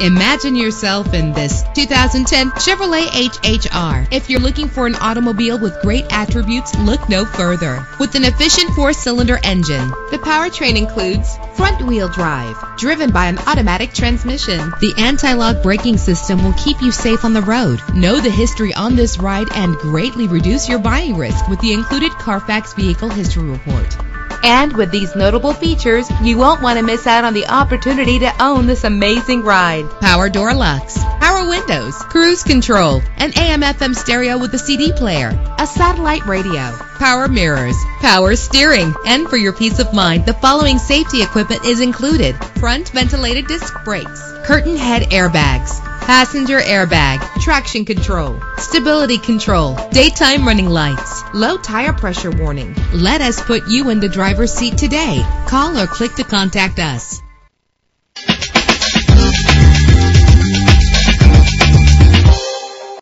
Imagine yourself in this 2010 Chevrolet HHR. If you're looking for an automobile with great attributes, look no further. With an efficient four-cylinder engine, the powertrain includes front-wheel drive, driven by an automatic transmission. The anti-lock braking system will keep you safe on the road. Know the history on this ride and greatly reduce your buying risk with the included Carfax Vehicle History Report. And with these notable features, you won't want to miss out on the opportunity to own this amazing ride. Power door locks, power windows, cruise control, an AM FM stereo with a CD player, a satellite radio, power mirrors, power steering. And for your peace of mind, the following safety equipment is included. Front ventilated disc brakes, curtain head airbags, passenger airbag, traction control, stability control, daytime running lights, low tire pressure warning. Let us put you in the driver's seat today. Call or click to contact us.